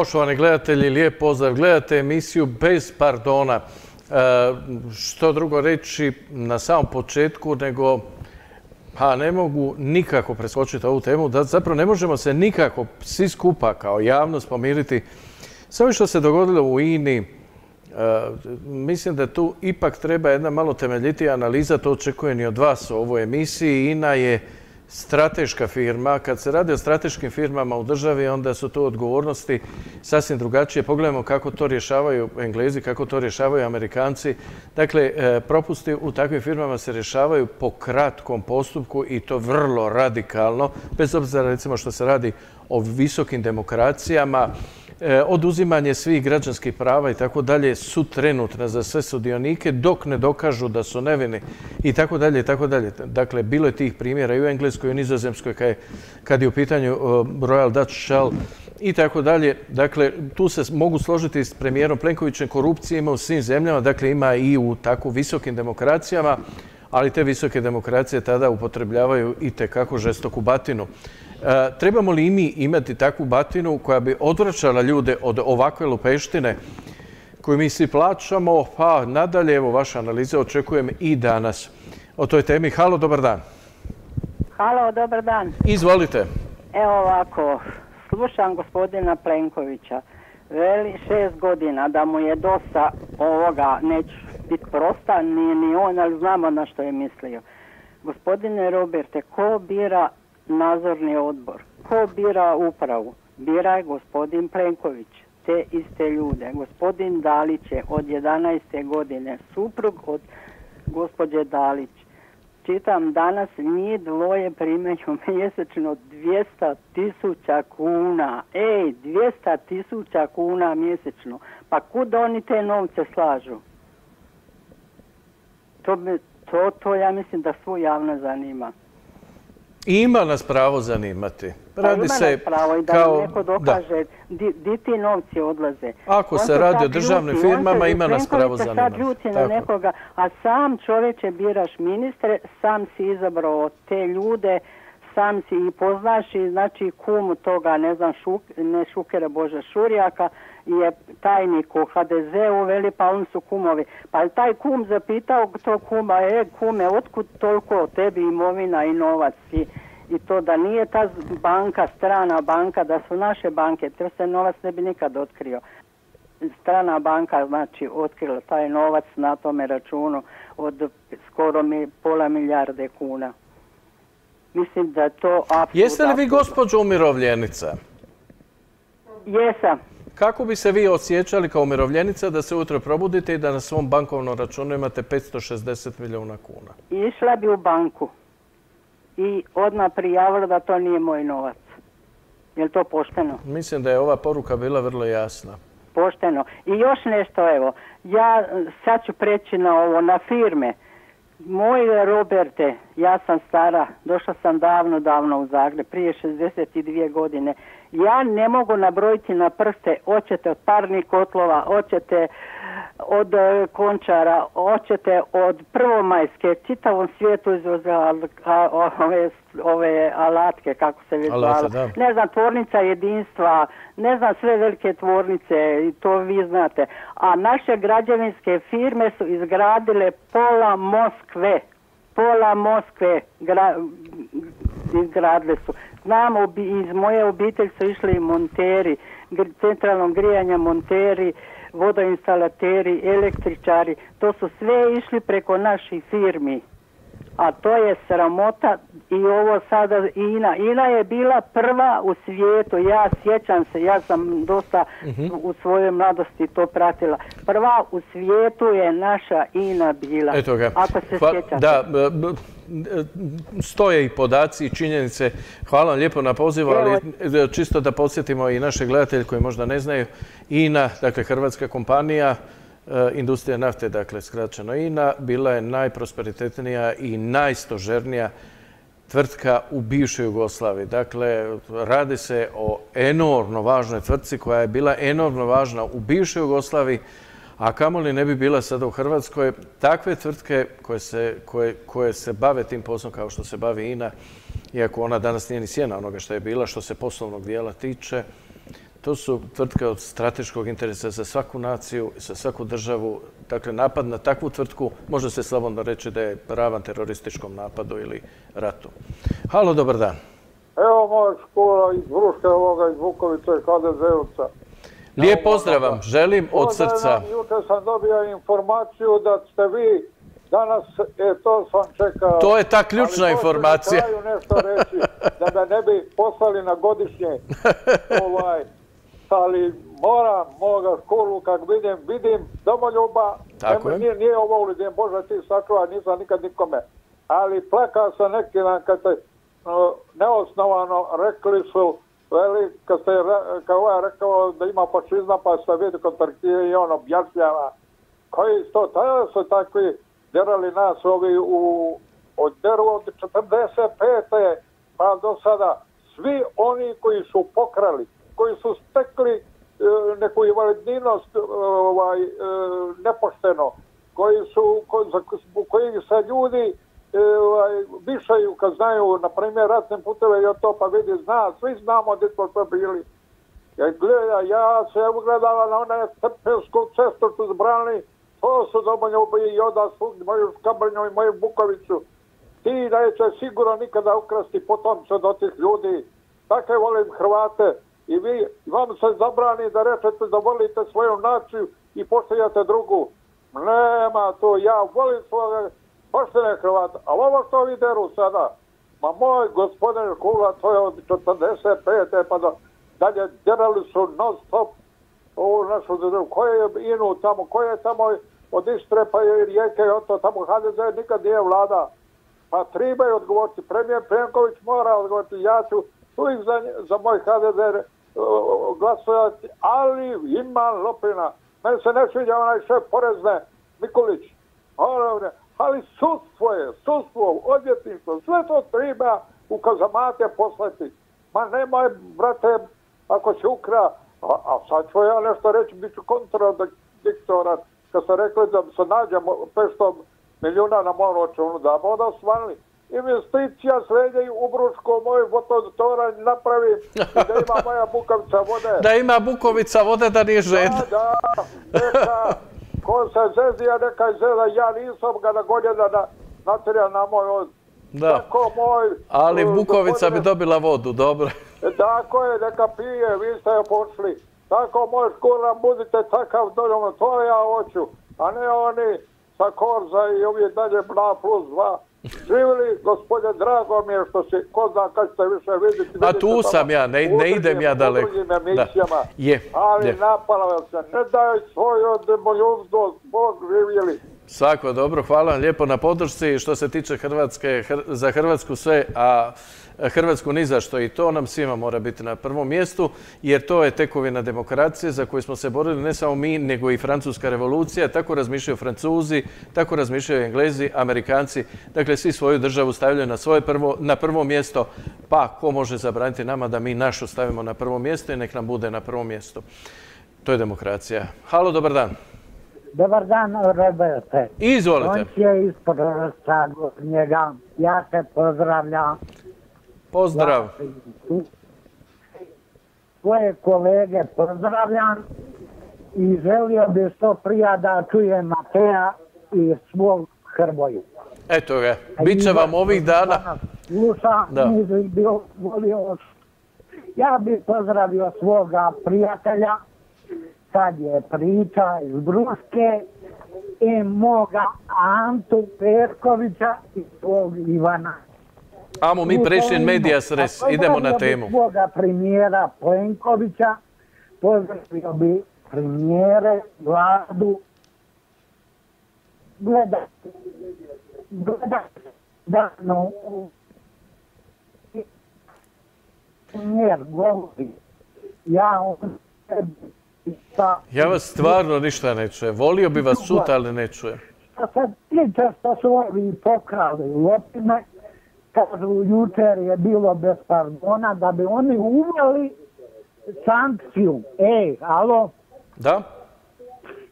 Poštovani gledatelji, lijep pozdrav. Gledate emisiju bez pardona. E, što drugo reći na samom početku nego pa ne mogu nikako preskočiti ovu temu, zapravo ne možemo se nikako svi skupa kao javnost pomiriti sve što se dogodilo u INI. E, mislim da tu ipak treba jedna malo temeljitija analiza, to očekujem i od vas u ovoj emisiji. INA je strateška firma. Kad se radi o strateškim firmama u državi, onda su to odgovornosti sasvim drugačije. Pogledajmo kako to rješavaju Englezi, kako to rješavaju Amerikanci. Dakle, e, propusti u takvim firmama se rješavaju po kratkom postupku i to vrlo radikalno, bez obzira recimo što se radi o visokim demokracijama, oduzimanje svih građanskih prava i tako dalje su trenutne za sve sudionike dok ne dokažu da su nevini i tako dalje i tako dalje. Dakle, bilo je tih primjera i u Engleskoj i u Nizozemskoj kad je u pitanju Royal Dutch Shell i tako dalje. Dakle, tu se mogu složiti s premijerom Plenkovićem korupcije ima u svim zemljama, dakle ima i u tako visokim demokracijama, ali te visoke demokracije tada upotrebljavaju i tekako žestoku batinu. E, trebamo li i mi imati takvu batinu koja bi odvraćala ljude od ovakve lupeštine koju mi svi plaćamo? Pa nadalje, evo vaše analize očekujem i danas o toj temi. Halo, dobar dan. Halo, dobar dan. Izvolite. Evo ovako, slušam gospodina Plenkovića. Veli šest godina da mu je dosta ovoga, neću biti prosta, ni, ni on, ali znamo na što je mislio. Gospodine Roberte, ko bira nadzorni odbor. Ko bira upravu? Bira je gospodin Plenković, te iste ljude. Gospodin Dalić je od 11. godine suprug od gospođe Dalić. Čitam danas njih dvoje primaju mjesečno 200 tisuća kuna. Ej, 200 tisuća kuna mjesečno. Pa kud oni te novce slažu? To, to, to ja mislim da svu javno zanima. Ima nas pravo zanimati. Pa radi ima se nas pravo i da kao, neko dokaže di, ti novci odlaze. Ako se radi o državnim firmama, ima nas pravo zanimati. sad ljuti na nekoga, a sam čovječe biraš ministre, sam si izabrao te ljude, sam si i poznaš i znači kum toga, ne znam, ne Šukera Boža Šurjaka, je tajnik u HDZ-u, veli pa oni su kumovi. Pa je taj kum zapitao to kuma, e kume, otkud toliko tebi imovina i novac i, i to da nije ta banka, strana banka, da su naše banke, to se novac ne bi nikad otkrio. Strana banka znači otkrila taj novac na tome računu od skoro mi pola milijarde kuna. Mislim da to apsolutno... Jeste li vi gospođo umirovljenica? Jesam. Kako bi se vi osjećali kao umirovljenica da se ujutro probudite i da na svom bankovnom računu imate 560 milijuna kuna? Išla bi u banku i odmah prijavila da to nije moj novac. Je li to pošteno? Mislim da je ova poruka bila vrlo jasna. Pošteno. I još nešto, evo. Ja sad ću preći na ovo, na firme. Moj Roberte, ja sam stara, došla sam davno, davno u Zagreb, prije 62 godine. Ja ne mogu nabrojiti na prste, hoćete od parnih kotlova, hoćete od e, končara, hoćete od prvomajske, čitavom svijetu izvoze ove, ove alatke, kako se već Ne znam, tvornica jedinstva, ne znam, sve velike tvornice, i to vi znate. A naše građevinske firme su izgradile pola Moskve, pola Moskve izgradile su. Znam, iz moje obitelji su išli monteri, centralnog grijanja monteri, vodoinstalateri, električari, to su sve išli preko naših firmi. A to je sramota i ovo sada INA. INA je bila prva u svijetu, ja sjećam se, ja sam dosta mhm. u svojoj mladosti to pratila. Prva u svijetu je naša INA bila. Eto ga. Ako se sjećate. Da, stoje i podaci i činjenice. Hvala vam lijepo na pozivu, ali e, čisto da podsjetimo i naše gledatelje koji možda ne znaju. INA, dakle Hrvatska kompanija, industrija nafte, dakle skraćeno INA, bila je najprosperitetnija i najstožernija tvrtka u bivšoj Jugoslaviji. Dakle, radi se o enormno važnoj tvrtci koja je bila enormno važna u bivšoj Jugoslaviji, a kamoli ne bi bila sada u Hrvatskoj. Takve tvrtke koje se, bave tim poslom kao što se bavi INA, iako ona danas nije ni sjena onoga što je bila, što se poslovnog dijela tiče, To su tvrtke od strateškog interesa za svaku naciju, za svaku državu. Dakle, napad na takvu tvrtku može se slobodno reći da je ravan terorističkom napadu ili ratu. Halo, dobar dan. Evo moja škola iz Vruške ovoga, iz Vukovice, HDZ-ovca. Lijep pozdrav vam, želim od srca. Juče sam dobio informaciju da ste vi danas, e, to sam čekao. To je ta ključna ali informacija. Ali nešto reći, da me ne bi poslali na godišnje. ovaj, ali moram moga školu kak vidim, vidim domoljuba. Tako je. Nije, nije ovo ulidim, Bože ti sačuva, nisam nikad nikome. Ali plakao sam neki dan kad no, neosnovano rekli su Veli, kad ste, kao ovaj rekao da ima fašizma, pa ste vidi kontakcije i on objašnjava. Koji to, tada su takvi derali nas ovi u, od deru od 45. pa do sada. Svi oni koji su pokrali, koji su stekli e, neku invalidnost e, ovaj, e, nepošteno, koji su, koji se ljudi ovaj, višaju kad znaju, na primjer, ratne puteve i to pa vidi, zna, svi znamo gdje smo to bili. Ja, gleda, ja se ugledala na onaj Trpelsku cestu što zbrani, to su domoljubi i onda moju Škabrnju i moju Bukoviću. Ti neće sigurno nikada ukrasti potomce do tih ljudi. Tako volim Hrvate. I vi, vam se zabrani da rečete da volite svoju naciju i poštajate drugu. Nema to, ja volim svoje poštene Hrvata. Ali ovo što vi deru sada, ma moj gospodin Kula, to je od 45. pa do dalje, derali su non stop ovu našu državu. Ko je inu tamo, ko je tamo od Istre pa i Rijeke to tamo HDZ nikad nije vlada. Pa trebaju odgovoriti. Premijer Plenković mora odgovoriti. Ja ću uvijek za, za moj HDZ glasovati, ali ima lopina. Meni se ne sviđa onaj šef porezne Mikulić. Ono, ali sudstvo je, sudstvo, odvjetništvo, sve to treba u kazamate poslati. Ma nemoj, brate, ako se ukra, a, a sad ću ja nešto reći, bit ću kontradiktoran, kad ste rekli da se nađemo 500 milijuna na mom računu, da bi onda. Investicija srednje u Bruško, moj vodotoranj napravi i da ima moja bukovica vode. Da ima bukovica vode da nije žed. Da, da, neka, ko se zezija, neka ja nisam ga nagonjen da natrija na moj od. Da, Tako moj... ali uh, bukovica bi dobila vodu, dobro. Tako je, neka pije, vi ste je počeli. Tako moj škura, budite takav dovoljno, to ja hoću. A ne oni sa Korza i ovi dalje bla plus dva. Živjeli, gospodine, drago mi je što si, ko zna kad ćete više vidjeti. A tu sam ja, ne, idem ja u daleko. drugim emisijama. Je, Ali je. napala se, ne daj svoju demoljubnost, Bog živjeli. Svako dobro, hvala vam lijepo na podršci. Što se tiče Hrvatske, Hr- za Hrvatsku sve, a Hrvatsku ni za što i to nam svima mora biti na prvom mjestu, jer to je tekovina demokracije za koju smo se borili ne samo mi, nego i Francuska revolucija. Tako razmišljaju Francuzi, tako razmišljaju Englezi, Amerikanci. Dakle, svi svoju državu stavljaju na, svoje prvo, na prvo mjesto, pa ko može zabraniti nama da mi našu stavimo na prvo mjesto i nek nam bude na prvom mjestu. To je demokracija. Halo, dobar dan. Dobar dan, Roberte. Izvolite. On je ispod rsta njega. Ja te pozdravljam. Pozdrav. Svoje kolege pozdravljam i želio bi što prija da čujem Mateja i svog Hrvoju. Eto ga, bit će vam ovih dana. Da. bi bio volio. Ja bih pozdravio svoga prijatelja, sad je priča iz Bruške, i moga Antu Perkovića i svog Ivana. Amo mi prešli in medias res, idemo na pozdravio bi temu. Svoga premijera Plenkovića, pozdravio bi premijere, vladu, gledaj, gledaj, da, no, premijer govori, ja on sebi Ja vas stvarno ništa ne čujem. Volio bi vas čuti, ali ne čujem. što se tiče što su ovi pokrali lopine, kažu jučer je bilo bez pardona, da bi oni uveli sankciju. Ej, alo, Da?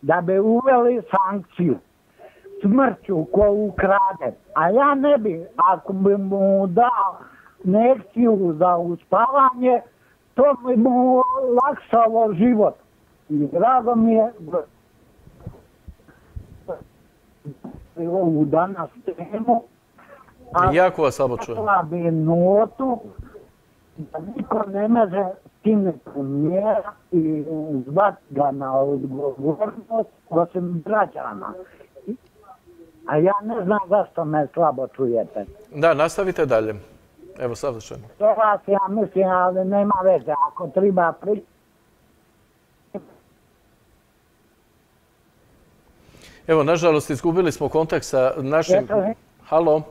da bi uveli sankciju smrću ko ukrade. A ja ne bi, ako bi mu dao nekciju za uspavanje, to mi mu lakšalo život. I drago mi je ovu danas temu. A Jako vas slabo čujem. Bi notu da niko ne može time premijera i zvat ga na odgovornost osim građana. A ja ne znam zašto me slabo čujete. Da, nastavite dalje. Evo, savršeno. To vas ja mislim, ali nema veze. Ako treba pri... Evo, nažalost, izgubili smo kontakt sa našim... Halo?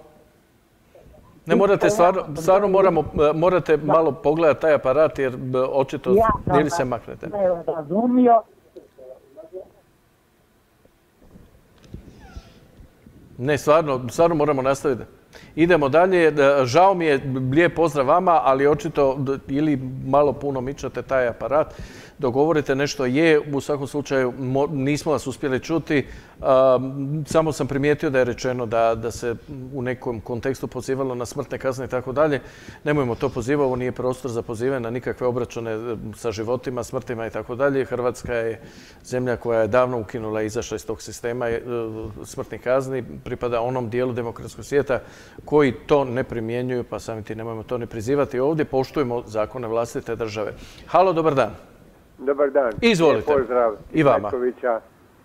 Ne morate, stvarno, stvarno moramo, morate malo pogledati taj aparat jer b, očito Ja sam ili se maknete. ne razumio. Ne, stvarno, stvarno moramo nastaviti. Idemo dalje. Da, Žao mi je, lijep pozdrav vama, ali očito ili malo puno mičate taj aparat, dogovorite nešto je, u svakom slučaju mo- nismo vas uspjeli čuti. Samo sam primijetio da je rečeno da, se u nekom kontekstu pozivalo na smrtne kazne i tako dalje. Nemojmo to pozivati, ovo nije prostor za pozivanje na nikakve obračune e, sa životima, smrtima i tako dalje. Hrvatska je zemlja koja je davno ukinula i izašla iz tog sistema e, smrtnih kazni, pripada onom dijelu demokratskog svijeta koji to ne primjenjuju, pa samim ti nemojmo to ne prizivati. Ovdje poštujemo zakone vlastite države. Halo, dobar dan. Dobar dan. Izvolite. Pozdrav I vama.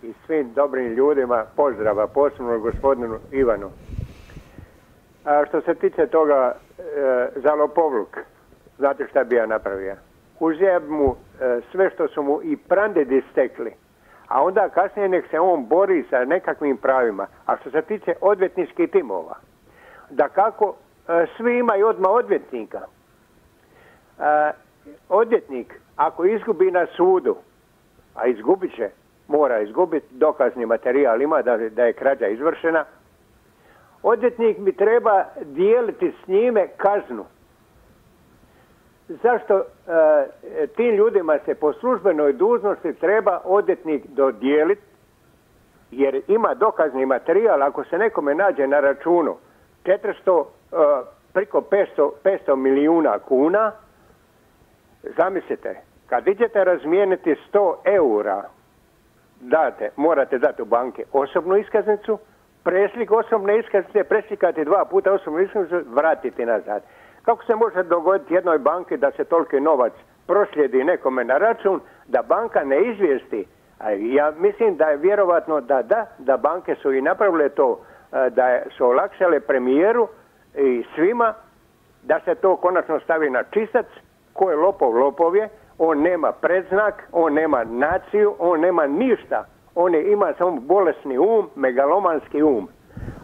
I svim dobrim ljudima. Pozdrava, posebno gospodinu Ivanu. A što se tiče toga e, za lopovluk, znate šta bi ja napravio? Bi mu e, sve što su mu i prandedi stekli, a onda kasnije nek se on bori sa nekakvim pravima. A što se tiče odvjetničkih timova, da kako e, svi imaju odmah odvjetnika. E, odvjetnik ako izgubi na sudu, a izgubit će, mora izgubiti, dokazni materijal ima da, da je krađa izvršena, odvjetnik mi treba dijeliti s njime kaznu. Zašto e, tim ljudima se po službenoj dužnosti treba odvjetnik dodijeliti, jer ima dokazni materijal, ako se nekome nađe na računu 400, e, priko 500, 500 milijuna kuna, Zamislite, kad idete razmijeniti 100 eura, date, morate dati u banke osobnu iskaznicu, preslik osobne iskaznice, preslikati dva puta osobnu iskaznicu, vratiti nazad. Kako se može dogoditi jednoj banki da se toliki novac proslijedi nekome na račun, da banka ne izvijesti? Ja mislim da je vjerovatno da da, da banke su i napravile to, e, da su olakšale premijeru i svima da se to konačno stavi na čistac, ko je lopov, lopov je, on nema predznak, on nema naciju, on nema ništa. On je, ima samo bolesni um, megalomanski um.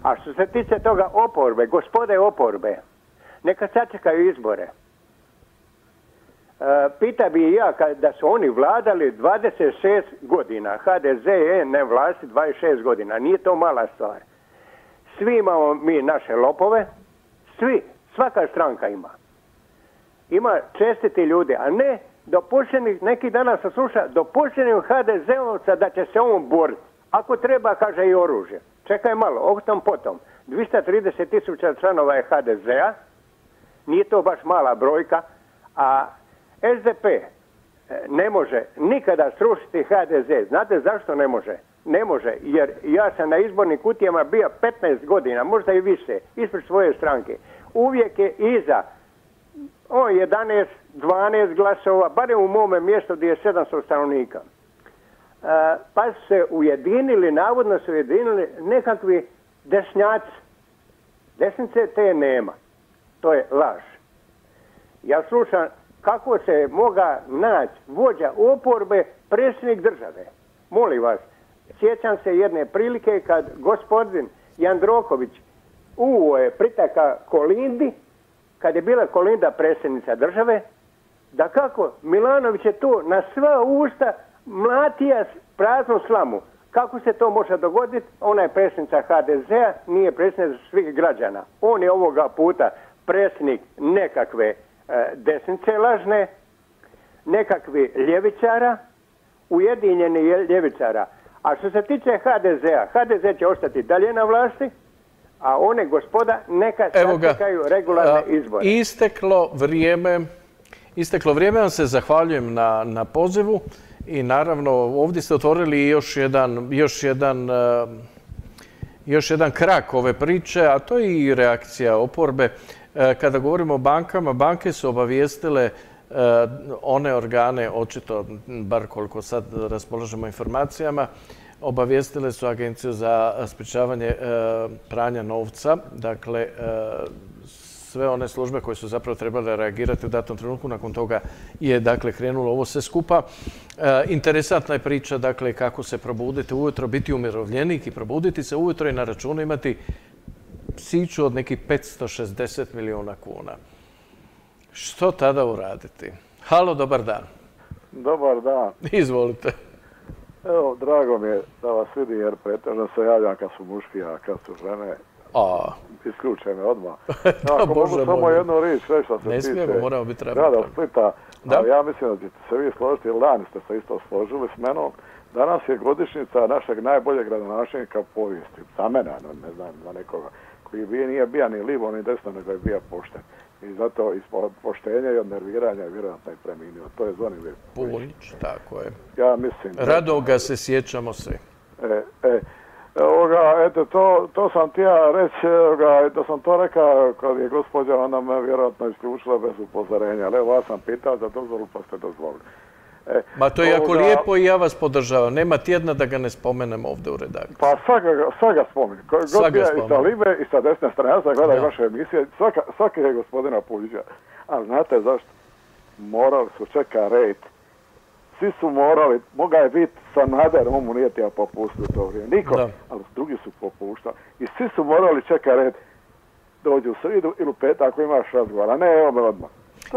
A što se tiče toga oporbe, gospode oporbe, neka sačekaju izbore. E, pita bi ja da su oni vladali 26 godina, HDZ je ne vlasti 26 godina, nije to mala stvar. Svi imamo mi naše lopove, svi, svaka stranka ima ima čestiti ljudi, a ne dopuštenih, neki danas se sluša, dopuštenih HDZ-ovca da će se on boriti. Ako treba, kaže i oružje. Čekaj malo, o tom potom. 230 tisuća članova je HDZ-a, nije to baš mala brojka, a SDP e, ne može nikada srušiti HDZ. Znate zašto ne može? Ne može, jer ja sam na izbornim kutijama bio 15 godina, možda i više, ispred svoje stranke. Uvijek je iza o 11, 12 glasova, barem u mome mjestu gdje je 700 stanovnika. E, pa su se ujedinili, navodno su ujedinili nekakvi desnjaci. Desnice te nema. To je laž. Ja slušam kako se moga naći vođa oporbe predsjednik države. Molim vas, sjećam se jedne prilike kad gospodin Jandroković uvo je pritaka Kolindi, kad je bila Kolinda predsjednica države, da kako Milanović je tu na sva usta mlatija praznu slamu. Kako se to može dogoditi? Ona je predsjednica HDZ-a, nije predsjednica svih građana. On je ovoga puta predsjednik nekakve e, desnice lažne, nekakvi ljevičara, ujedinjeni je- ljevičara. A što se tiče HDZ-a, HDZ će ostati dalje na vlasti, a one gospoda neka sačekaju regularne izbore. Isteklo vrijeme. isteklo vrijeme. Vam se zahvaljujem na, na pozivu i naravno ovdje ste otvorili još jedan, još jedan e, još jedan krak ove priče, a to je i reakcija oporbe. E, kada govorimo o bankama, banke su obavijestile e, one organe, očito, bar koliko sad raspolažemo informacijama, obavijestile su Agenciju za sprečavanje pranja novca, dakle sve one službe koje su zapravo trebale reagirati u datom trenutku. Nakon toga je dakle krenulo ovo sve skupa. E, interesantna je priča dakle kako se probuditi ujutro, biti umirovljenik i probuditi se ujutro i na računu imati siću od nekih 560 milijuna kuna. Što tada uraditi? Halo, dobar dan. Dobar dan. Izvolite. Evo, drago mi je da vas vidim jer pretežno se javljam kad su muški, a kad su žene a... Isključene odmah. Ako mogu samo jednu riječ sve što se ne tiče moramo biti grada Splita, da? ja mislim da ćete se vi složiti, lani ste se isto složili s menom. Danas je godišnjica našeg najboljeg gradonačelnika povijesti. Za mene, ne znam, za nekoga. Koji bi nije bija ni livo ni desno, nego je bija pošten. I zato iz poštenja i od nerviranja je vjerojatno i preminuo. To je Zvonimir Puljić, tako je. Ja mislim... Rado ga se sjećamo svi. E, e, Ovoga, eto, to, to sam ti ja reći, ovoga, da sam to rekao kad je gospođa, ona me vjerojatno isključila bez upozorenja, ali evo ja sam pitao za dozvolu pa ste dozvolili. Ma to je jako lijepo i ja vas podržavam. Nema tjedna da ga ne spomenem ovdje u redakciji. Pa svaka, svaka spomen. Svaka spomen. I sa libe i sa desne strane. Ja sam gledao vaše emisije. Svaka, svaki je gospodina Puljića. Ali znate zašto? Morali su čeka red svi su morali, moga je biti Sanader, on mu nije tija popustio to vrijeme, niko, ali drugi su popuštali. I svi su morali čekati red, dođu u sridu ili u petak ako imaš razgovor, a ne evo odmah.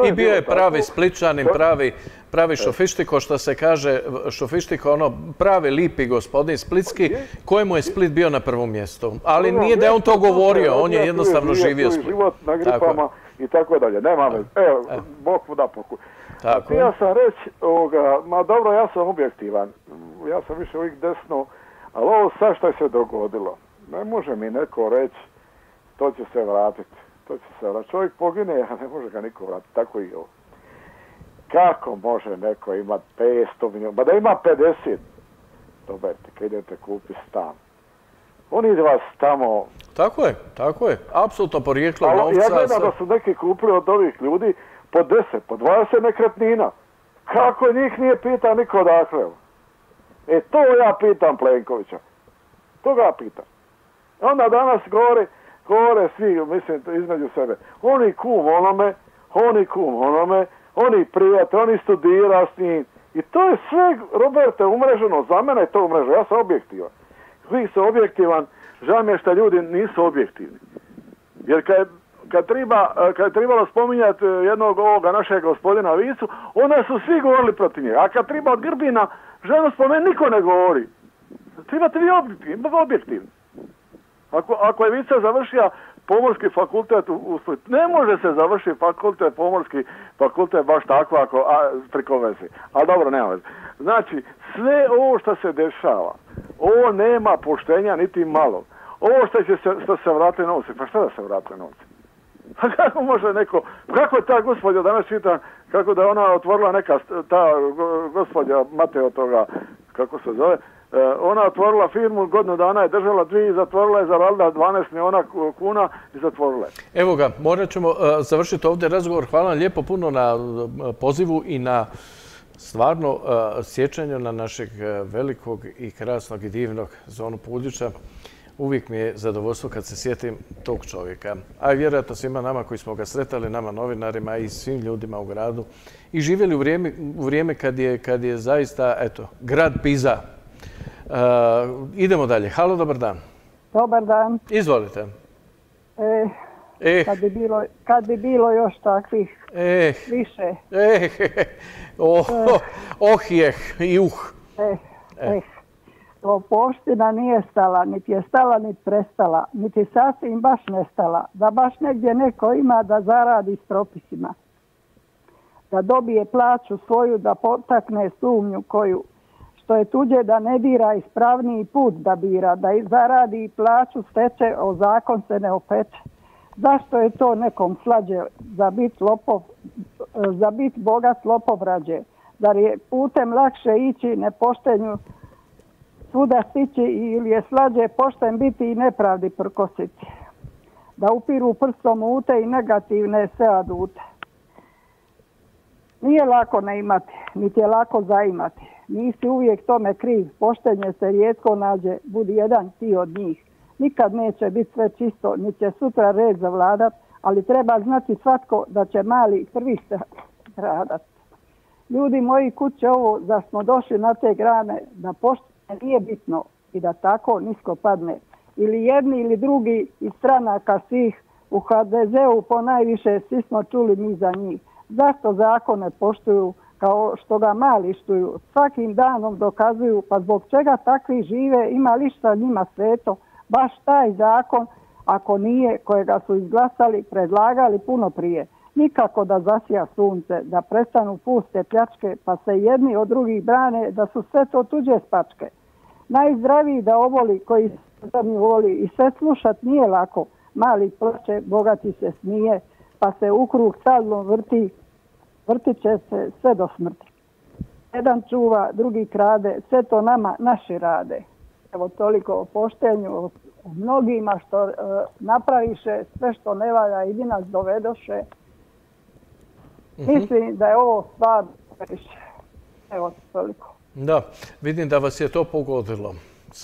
I bio je pravi spličanin, pravi, pravi šofištiko, što se kaže, šofištiko, ono, pravi lipi gospodin Splitski, kojemu je Split bio na prvom mjestu. Ali nije da je on to govorio, on je jednostavno živio Split. život na gripama i tako dalje. Nema veze. Evo, Bog mu da pokuj. Tako. Ja sam reći, ma dobro, ja sam objektivan. Ja sam više uvijek desno, ali ovo sad što je se dogodilo, ne može mi neko reći, to će se vratiti. To će se vratiti. Čovjek pogine, a ne može ga niko vratiti. Tako i ovo. Kako može neko imati 500 milijuna, ba da ima 50, dobajte, kad idete kupiti stan. Oni vas tamo... Tako je, tako je. Apsolutno porijeklo novca. Ja gledam da su neki kupili od ovih ljudi po 10, po 20 nekretnina. Kako njih nije pita niko odakle? E to ja pitam Plenkovića. To ga pitam. Onda danas govore, govore svi, mislim, između sebe. Oni kum onome, oni kum onome, oni prijate, oni studira s njim. I to je sve, Roberte, umreženo. Za mene je to umreženo. Ja sam objektivan. Vi ste objektivan. Žao mi je što ljudi nisu objektivni. Jer kad kad, treba, kad je trebalo spominjati e, jednog ovoga našeg gospodina Vicu, onda su svi govorili protiv njega. A kad treba od Grbina ženu spomenuti, niko ne govori. Trebate vi objektivni. Ako, ako je Vica završio pomorski fakultet u, Splitu, ne može se završiti fakultet, pomorski fakultet baš tako ako, a, preko veze. Ali dobro, nema veze. Znači, sve ovo što se dešava, ovo nema poštenja niti malo. Ovo što, će se, što se vrate novci, pa šta da se vrate novci? Pa kako može neko, kako je ta gospođa, danas čitam, kako da ona otvorila neka, ta gospođa Mateo toga, kako se zove, ona otvorila firmu, godinu dana je držala dvije i zatvorila je, zaradila 12 milijuna kuna i zatvorila je. Evo ga, morat ćemo e, završiti ovdje razgovor. Hvala vam lijepo puno na e, pozivu i na stvarno sjećanju na našeg velikog i krasnog i divnog zonu Puljića uvijek mi je zadovoljstvo kad se sjetim tog čovjeka. A vjerojatno svima nama koji smo ga sretali, nama novinarima i svim ljudima u gradu i živjeli u vrijeme, kad, je, kad je zaista, eto, grad Piza. Uh, idemo dalje. Halo, dobar dan. Dobar dan. Izvolite. E, eh. Kad, bi bilo, kad bi bilo još takvih eh. više. Eh, oh, oh, oh, jeh, juh. Eh, eh poština nije stala, niti je stala, niti prestala, niti sasvim baš nestala, da baš negdje neko ima da zaradi s propisima. Da dobije plaću svoju, da potakne sumnju koju, što je tuđe da ne bira ispravniji put da bira, da zaradi plaću steče, o zakon se ne opeče. Zašto je to nekom slađe za bit lopov za bit bogat lopovrađe? Zar je putem lakše ići nepoštenju svuda stići ili je slađe pošten biti i nepravdi prkositi? Da upiru prstom ute i negativne sve adute. Nije lako ne imati, niti je lako zaimati. Nisi uvijek tome kriv, poštenje se rijetko nađe, budi jedan ti od njih. Nikad neće biti sve čisto, ni će sutra red zavladat, ali treba znati svatko da će mali prvi radat. Ljudi moji kuće ovo da smo došli na te grane, da poštenje nije bitno i da tako nisko padne. Ili jedni ili drugi iz stranaka svih u HDZ-u po najviše svi smo čuli mi za njih. Zašto zakone poštuju kao što ga mali štuju? Svakim danom dokazuju pa zbog čega takvi žive ima li šta njima sveto? Baš taj zakon ako nije kojega su izglasali, predlagali puno prije. Nikako da zasija sunce, da prestanu puste pljačke, pa se jedni od drugih brane da su sve to tuđe spačke. Najzdraviji da ovoli koji se mi voli i sve slušat nije lako. Mali plaće, bogati se smije, pa se u krug sadlom vrti, vrtit će se sve do smrti. Jedan čuva, drugi krade, sve to nama naši rade. Evo toliko o poštenju, o mnogima što e, napraviše, sve što ne valja i nas dovedoše. Mhm. Mislim da je ovo stvar Evo toliko. Da, vidim da vas je to pogodilo.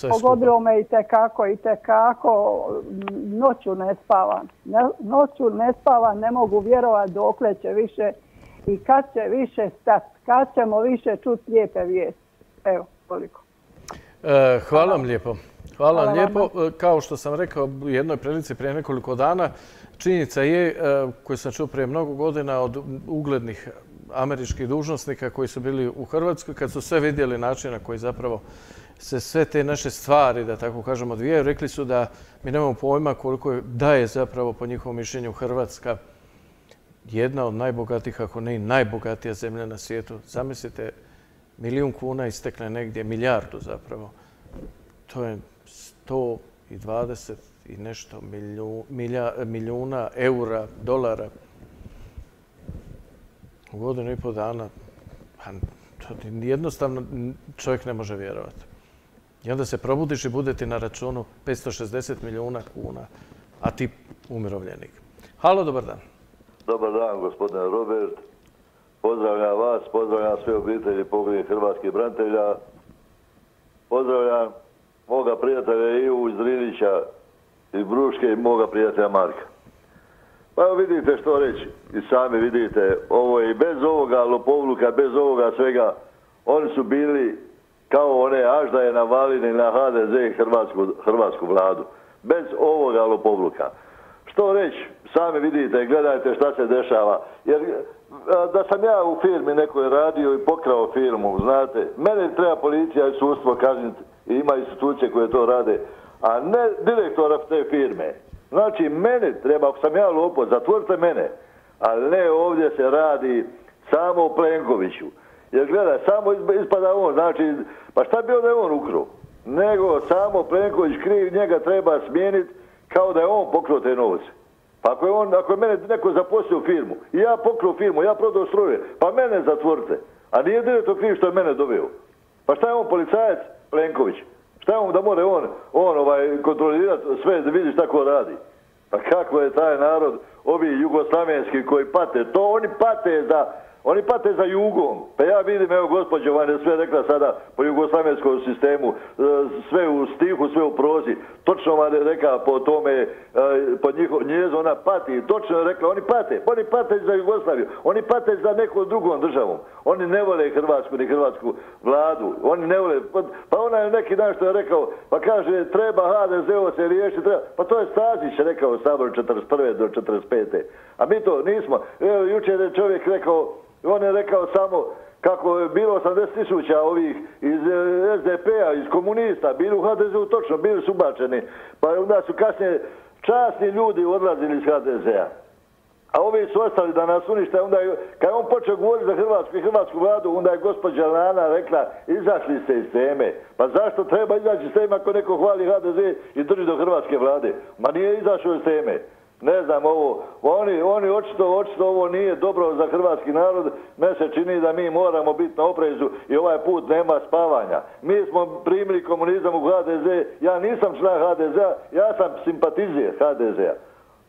Pogodilo me i tekako, i tekako. Noću ne spavam. noću ne spavam, ne mogu vjerovati dokle će više i kad će više stati, kad ćemo više čuti lijepe vijesti. Evo, toliko. E, hvala vam lijepo. Hvala vam lijepo. E, kao što sam rekao u jednoj prilici prije nekoliko dana, činjenica je, e, koju sam čuo prije mnogo godina od uglednih američkih dužnosnika koji su bili u Hrvatskoj, kad su sve vidjeli način na koji zapravo se sve te naše stvari, da tako kažemo, odvijaju, rekli su da mi nemamo pojma koliko daje zapravo po njihovom mišljenju Hrvatska jedna od najbogatijih, ako ne i najbogatija zemlja na svijetu. Zamislite, milijun kuna istekne negdje, milijardu zapravo. To je 120 i nešto milijuna eura, dolara u godinu i pol dana. Pa, jednostavno čovjek ne može vjerovati. I onda se probudiš i bude ti na računu 560 milijuna kuna, a ti umirovljenik. Halo, dobar dan. Dobar dan, gospodine Robert. Pozdravljam vas, pozdravljam sve obitelji pogledaj hrvatskih branitelja. Pozdravljam moga prijatelja Ivu iz iz Bruške i moga prijatelja Marka. Pa evo vidite što reći i sami vidite, ovo je i bez ovoga lopovluka, bez ovoga svega, oni su bili kao one aždaje navalini na HDZ i hrvatsku, hrvatsku vladu. Bez ovoga lopovluka. Što reći, sami vidite, gledajte šta se dešava. Jer da sam ja u firmi nekoj radio i pokrao firmu, znate, mene treba policija i sudstvo kazniti i ima institucije koje to rade, a ne direktora te firme. Znači, mene treba, ako sam ja lopo, zatvorite mene. Ali ne, ovdje se radi samo o Plenkoviću. Jer gledaj, samo ispada on, znači, pa šta bi onda on ukro? Nego samo Plenković kriv, njega treba smijeniti kao da je on pokrio te novce. Ako je, on, ako je mene neko zaposlio firmu i ja pokrio firmu, ja prodao struje, pa mene zatvorite. A nije direktor kriv što je mene doveo. Pa šta je on policajac Plenković? Šta je on da more on, on ovaj, kontrolirati sve da vidi šta radi? Pa kako je taj narod, ovi jugoslavenski koji pate, to oni pate za oni pate za jugom. Pa ja vidim, evo gospođo Van je sve rekla sada po jugoslavenskom sistemu, e, sve u stihu, sve u prozi. Točno vam je rekla po tome, e, po njihov, njezo, ona pati. Točno je rekla, oni pate. Oni pate za Jugoslaviju. Oni pate za nekom drugom državom. Oni ne vole Hrvatsku ni Hrvatsku vladu. Oni ne vole. Pa, pa ona je neki dan što je rekao, pa kaže, treba HDZ-o se riješiti. Pa to je Stazić rekao u Saboru 41. do 45. A mi to nismo. Evo, jučer je čovjek rekao, on je rekao samo kako je bilo 80 tisuća ovih iz eh, SDP-a, iz komunista, bili u HDZ-u točno, bili su ubačeni. Pa onda su kasnije časni ljudi odlazili iz HDZ-a. A ovi su ostali da nas unište, onda je, kad on počeo govoriti za Hrvatsku i Hrvatsku vladu, onda je gospođa Lana rekla, izašli ste iz teme. Pa zašto treba izaći iz teme ako neko hvali HDZ i drži do Hrvatske vlade? Ma nije izašao iz teme. Ne znam ovo, oni, oni očito, očito ovo nije dobro za hrvatski narod, me se čini da mi moramo biti na oprezu i ovaj put nema spavanja. Mi smo primili komunizam u HDZ, ja nisam član HDZ-a, ja sam simpatizer HDZ-a.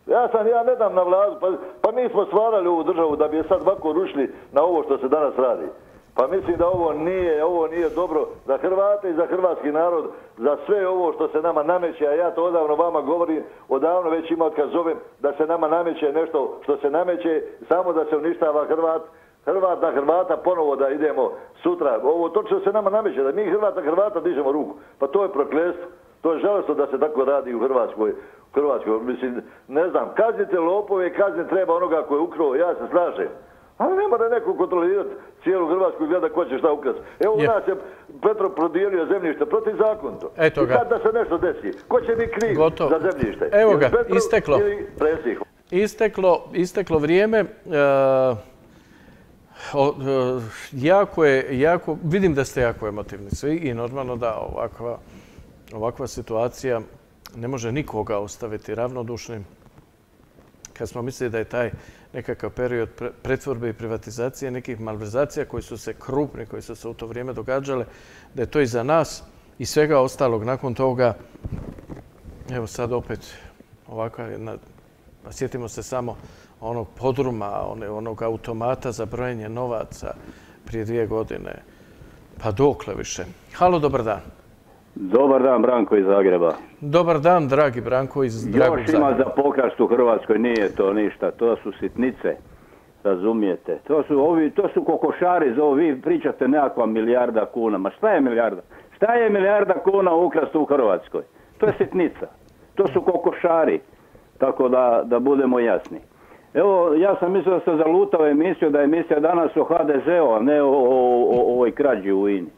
Ja sam, ja ne dam na vladu, pa, pa mi smo stvarali ovu državu da bi je sad ovako rušili na ovo što se danas radi. Pa mislim da ovo nije, ovo nije dobro za Hrvate i za hrvatski narod, za sve ovo što se nama nameće, a ja to odavno vama govorim, odavno već ima kad zovem da se nama nameće nešto što se nameće, samo da se uništava Hrvat, Hrvat na Hrvata ponovo da idemo sutra. Ovo to što se nama nameće, da mi Hrvat na Hrvata dižemo ruku. Pa to je prokletstvo. To je žalostno da se tako radi u Hrvatskoj. Hrvatskoj, mislim, ne znam, kaznite lopove, kaznite treba onoga koji je ukrao, ja se slažem. Ali ne mora neko kontrolirati cijelu Hrvatsku i gleda ko će šta ukrasti. Evo u nas je Petro prodijelio zemljište protizakonito. Eto I ga. kad da se nešto desi, ko će biti kriv Gotovo. za zemljište? Evo ga, isteklo. Isteklo, isteklo vrijeme. e, o- e, jako je, jako, vidim da ste jako emotivni svi i normalno da ovakva, ovakva situacija ne može nikoga ostaviti ravnodušnim. Kad smo mislili da je taj nekakav period pre- pretvorbe i privatizacije, nekih malverzacija koji su se krupni, koji su se u to vrijeme događale, da je to iza nas i svega ostalog nakon toga Evo sad opet ovakva jedna, pa sjetimo se samo onog podruma, onog automata za brojenje novaca prije dvije godine. Pa dokle više. Halo, dobar dan. Dobar dan, Branko iz Zagreba. Dobar dan, dragi Branko iz dragog Još ima Zagreba. za pokrast u Hrvatskoj, nije to ništa, to su sitnice, razumijete. To su, ovi, to su kokošari, za ovo vi pričate nekakva milijarda kuna. Ma šta je milijarda? Šta je milijarda kuna ukrast u Hrvatskoj? To je sitnica. To su kokošari, tako da, da budemo jasni. Evo, ja sam mislio da ste zalutao emisiju, da je emisija danas o HDZ-u, a ne o, o, o ovoj krađi u INI.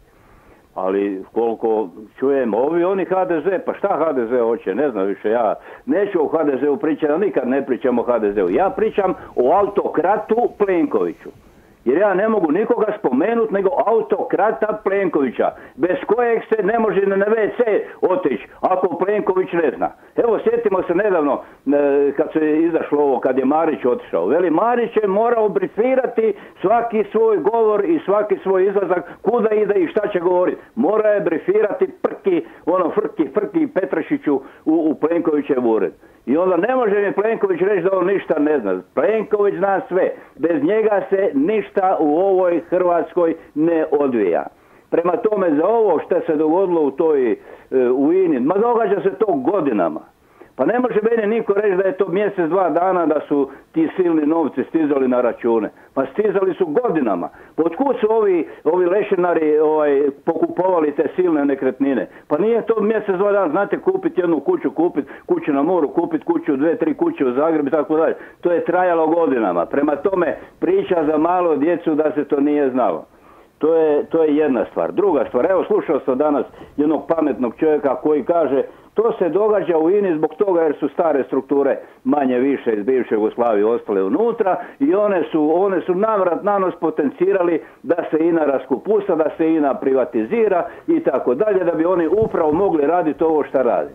Ali koliko čujem, ovi oni HDZ, pa šta HDZ hoće, ne znam više ja. Neću o HDZ-u pričati, nikad ne pričam o HDZ-u. Ja pričam o autokratu Plenkoviću. Jer ja ne mogu nikoga spomenuti nego autokrata Plenkovića, bez kojeg se ne može na WC otići, ako Plenković ne zna. Evo, sjetimo se nedavno, e, kad se izašlo ovo, kad je Marić otišao. Veli, Marić je morao brifirati svaki svoj govor i svaki svoj izlazak, kuda ide i šta će govoriti. Mora je brifirati prki, ono, frki, frki Petrašiću u, u Plenkovićev ured. I onda ne može mi Plenković reći da on ništa ne zna. Plenković zna sve. Bez njega se ništa u ovoj Hrvatskoj ne odvija. Prema tome za ovo što se dogodilo u toj e, u INI, ma događa se to godinama. Pa ne može meni niko reći da je to mjesec, dva dana da su ti silni novci stizali na račune. Pa stizali su godinama. Pa otkud su ovi, ovi lešinari ovaj, pokupovali te silne nekretnine? Pa nije to mjesec, dva dana, znate, kupiti jednu kuću, kupiti kuću na moru, kupiti kuću, dve, tri kuće u Zagrebu i tako dalje. To je trajalo godinama. Prema tome, priča za malo djecu da se to nije znalo. To je, to je jedna stvar. Druga stvar, evo slušao sam danas jednog pametnog čovjeka koji kaže to se događa u INI zbog toga jer su stare strukture manje više iz bivše Jugoslavije ostale unutra i one su, one su navrat nanos potencirali da se INA raskupusa, da se INA privatizira i tako dalje, da bi oni upravo mogli raditi ovo što radi.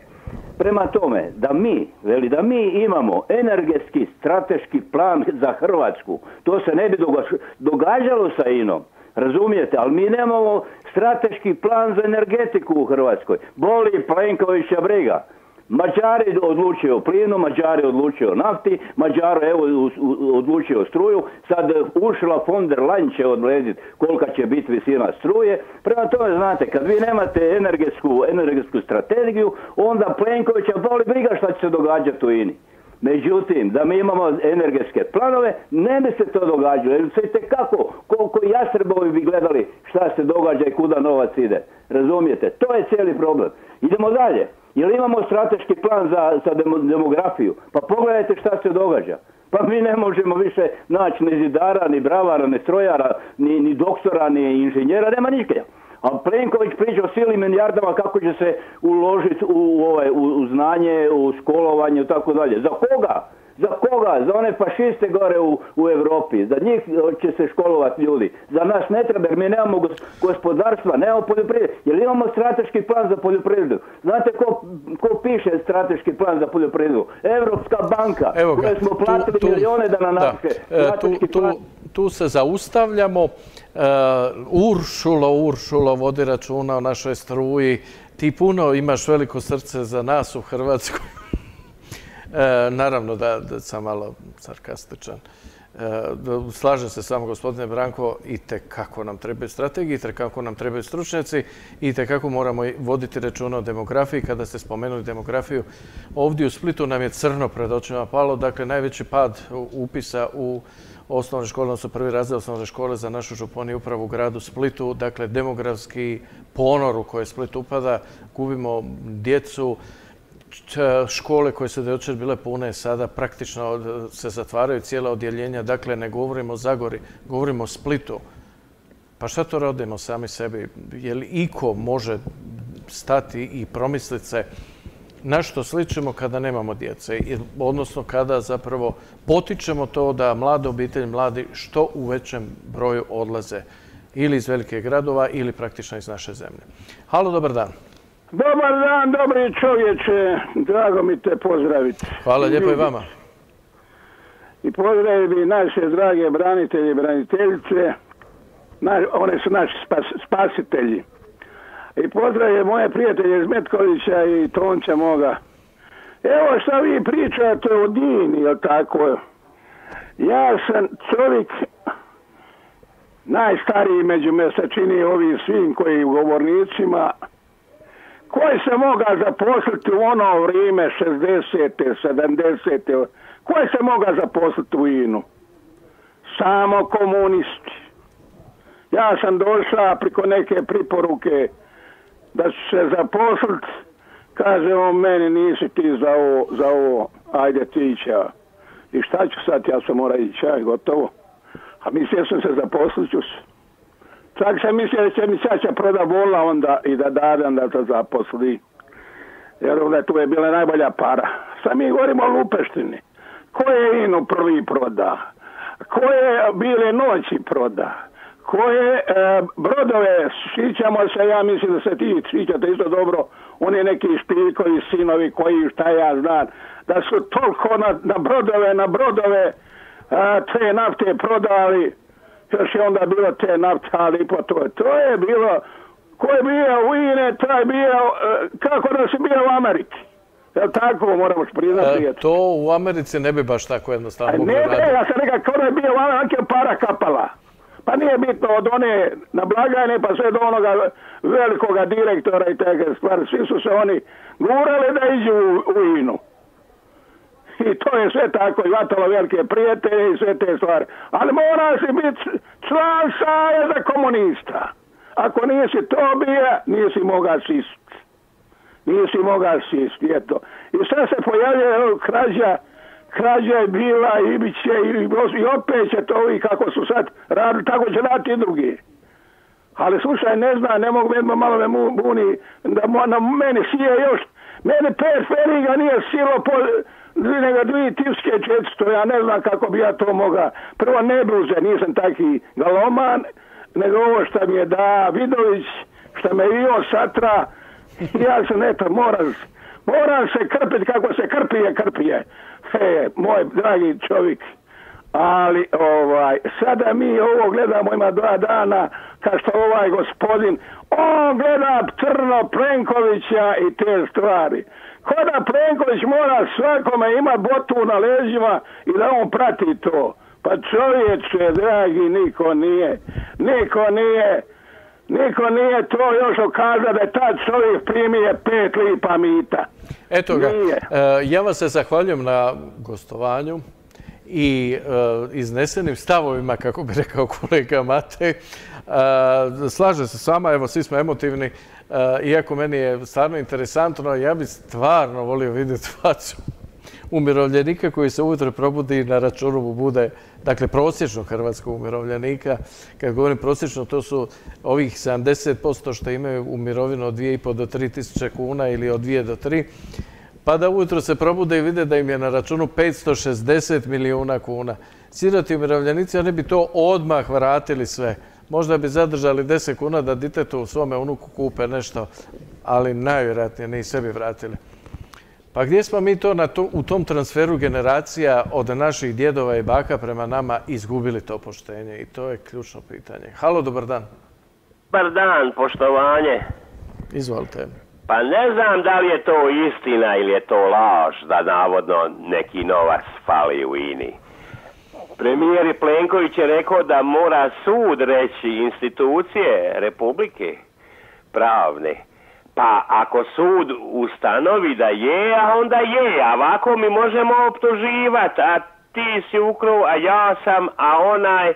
Prema tome, da mi, veli da mi imamo energetski strateški plan za Hrvatsku, to se ne bi doga- događalo sa INom. Razumijete, ali mi nemamo strateški plan za energetiku u Hrvatskoj. Boli Plenkovića briga. Mađari odlučuju o plinu, Mađari odlučuju o nafti, Mađari evo odlučuju o struju, sad Ursula von der Leyen će odrediti kolika će biti visina struje. Prema tome, znate, kad vi nemate energetsku, energetsku strategiju, onda Plenkovića boli briga šta će se događati u INI. Međutim, da mi imamo energetske planove, ne bi se to događalo. Jer se kako, koliko jastrebovi bi gledali šta se događa i kuda novac ide. Razumijete? To je cijeli problem. Idemo dalje. Jel imamo strateški plan za, za demo- demografiju? Pa pogledajte šta se događa. Pa mi ne možemo više naći ni zidara, ni bravara, ni strojara, ni, ni doktora, ni inženjera, nema nikada. A Plenković priča o silnim milijardama kako će se uložiti u, u, ovaj, u, u znanje, u školovanje i tako dalje. Za koga? Za koga? Za one fašiste gore u, u Europi. Za njih će se školovati ljudi. Za nas ne treba jer mi nemamo gos- gospodarstva, nemamo poljoprivrede. Jer imamo strateški plan za poljoprivredu. Znate ko, ko piše strateški plan za poljoprivredu? Europska banka. Evo ga, koje smo platili milijone da nam da, napiše e, tu, tu, tu se zaustavljamo. E, Uršulo, Uršulo vodi računa o našoj struji. Ti puno imaš veliko srce za nas u Hrvatskoj. E, naravno da, sam malo sarkastičan. E, slažem se s vama, gospodine Branko, i kako nam trebaju strategije, i kako nam trebaju stručnjaci, i kako moramo voditi računa o demografiji. Kada ste spomenuli demografiju, ovdje u Splitu nam je crno pred očima palo, dakle najveći pad upisa u osnovne škole, odnosno prvi razred osnovne škole za našu županiju upravo u gradu Splitu. Dakle, demografski ponor u koje Split upada, gubimo djecu, škole koje su do jučer bile pune sada praktično od- se zatvaraju cijela odjeljenja. Dakle, ne govorimo o Zagori, govorimo o Splitu. Pa šta to rodimo sami sebi? Je li iko može stati i promisliti se na što sličimo kada nemamo djece? I- Odnosno kada zapravo potičemo to da mlade obitelji, mladi što u većem broju odlaze ili iz velikih gradova ili praktično iz naše zemlje. Halo, dobar dan. Dobar dan, dobri čovječe, drago mi te pozdraviti. Hvala lijepo i vama. I pozdravio bi naše drage branitelje i braniteljice, one su naši spas, spasitelji. I pozdravio moje prijatelje iz Metkovića i Tonča moga. Evo šta vi pričate o Dini, jel tako? Ja sam čovjek najstariji među me se čini ovim svim koji govornicima koji se moga zaposliti u ono vrijeme 60. 70. Koji se moga zaposliti u INU? Samo komunisti. Ja sam došla priko neke priporuke da ću se zaposliti. Kaže on meni nisi ti za ovo, za ovo, ajde ti ja. I šta ću sad, ja sam mora ići, ja, gotovo. A mislio sam se zaposlit ću se. Čak sam mislio da će mi čača proda vola onda i da dadam da to zaposli. Jer onda tu je bila najbolja para. Sad mi govorimo o lupeštini. Ko je Inu prvi proda? Ko je bile noći proda? Koje e, brodove, sjećamo se, ja mislim da se ti sjećate isto dobro, oni neki špiljkovi sinovi koji šta ja znam, da su toliko na, na brodove, na brodove a, te nafte prodali, još je onda bilo te nafte, ali po to. To je bilo, ko je bio u INE, taj je bio, e, kako da si bio u Ameriki. Jel tako, moramo priznati. E, to u Americi ne bi baš tako jednostavno ne, ne, ja sam rekao, kao da je bio ovako para kapala. Pa nije bitno od one na blagajne pa sve do onoga velikoga direktora i teke stvari. Svi su se oni gurali da iđu u, u INU. I to je sve tako i vatalo velike prijatelje i sve te stvari. Ali mora si biti član saveza komunista. Ako nisi to bio, nisi mogao sist. Nisi mogao sist, eto. I sad se pojavljuje evo, krađa, krađa je bila i bit će i, i opet će to ovi kako su sad radili, tako će raditi i drugi. Ali slušaj, ne zna, ne mogu medmo malo me buni, da na meni sije još, mene pet feriga nije silo po, nego 2400, ja ne znam kako bi ja to mogao. Prvo ne bluze, nisam taki galoman, nego ovo što mi je da Vidović, što me i on satra, ja sam eto, moram, moram se krpiti kako se krpije, krpije. He, moj dragi čovjek, ali ovaj, sada mi ovo gledamo, ima dva dana, kad što ovaj gospodin, on gleda crno Plenkovića i te stvari. Ko da Plenković mora svakome ima botu na leđima i da on prati to. Pa čovječe, dragi, niko nije, niko nije, niko nije to još okazao da je taj čovjek primije pet lipa mita. Eto ga, Nije. e, ja vam se zahvaljujem na gostovanju i e, iznesenim stavovima, kako bi rekao kolega Matej. E, Slažem se s vama, evo svi smo emotivni, iako meni je stvarno interesantno, ja bih stvarno volio vidjeti facu umirovljenika koji se ujutro probudi i na računu mu bude, dakle prosječnog hrvatskog umirovljenika. Kad govorim prosječno, to su ovih 70% što imaju u mirovinu od 2,5 do 3 tisuće kuna ili od 2 do 3. pa da ujutro se probude i vide da im je na računu 560 milijuna kuna. Siroti umirovljenici, oni bi to odmah vratili sve. Možda bi zadržali 10 kuna da ditetu u svome unuku kupe nešto, ali najvjerojatnije ne i sebi vratili. Pa gdje smo mi to, u tom transferu generacija od naših djedova i baka prema nama izgubili to poštenje? I to je ključno pitanje. Halo, dobar dan. Dobar dan, poštovanje. Izvolite. Pa ne znam da li je to istina ili je to laž da navodno neki novac fali u INI. Premijer Plenković je rekao da mora sud reći institucije Republike pravne. Pa ako sud ustanovi da je, a onda je. A ovako mi možemo optuživati. A ti si ukrao, a ja sam, a onaj...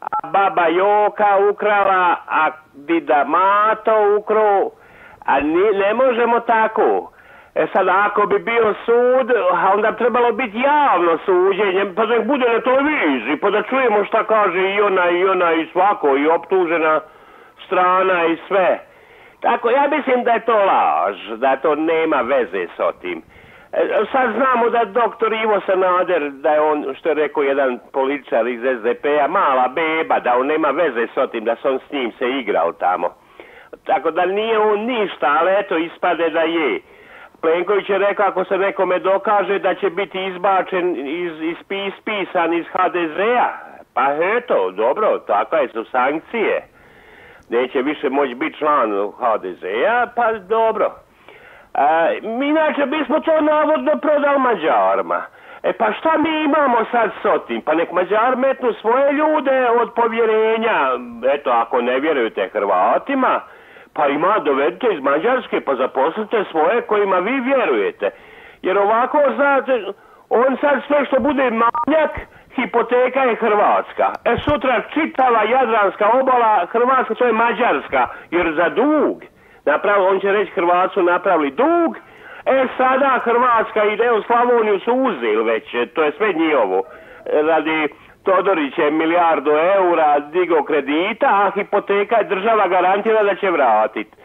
A baba Joka ukrala, a Dida Mato ukrao. A ne možemo tako. E sad, ako bi bio sud, onda trebalo biti javno suđenje, pa da bude na televiziji, pa da čujemo šta kaže i ona i ona i svako, i optužena strana i sve. Tako, ja mislim da je to laž, da to nema veze s tim. E, sad znamo da doktor Ivo Sanader, da je on, što je rekao jedan političar iz SDP-a, mala beba, da on nema veze s tim, da se on s njim se igrao tamo. Tako da nije on ništa, ali eto, ispade da je. Plenković je rekao ako se nekome dokaže da će biti izbačen iz, iz, ispisan iz HDZ-a. Pa eto, dobro, takve su sankcije neće više moći biti član HDZ-a, pa dobro. E, inače bismo to navodno prodali Mađarima. E pa šta mi imamo sad s tim? Pa nek Mađar metnu svoje ljude od povjerenja, eto ako ne vjerujete Hrvatima, pa ima dovedite iz Mađarske pa zaposlite svoje kojima vi vjerujete. Jer ovako, znate, on sad sve što bude manjak, hipoteka je Hrvatska. E sutra čitava Jadranska obala Hrvatska, to je Mađarska. Jer za dug, napravi, on će reći Hrvatsku napravili dug, e sada Hrvatska ide u Slavoniju su uzeli već, to je sve njihovo. Radi Todorić je milijardu eura digo kredita, a hipoteka je država garantira da će vratiti.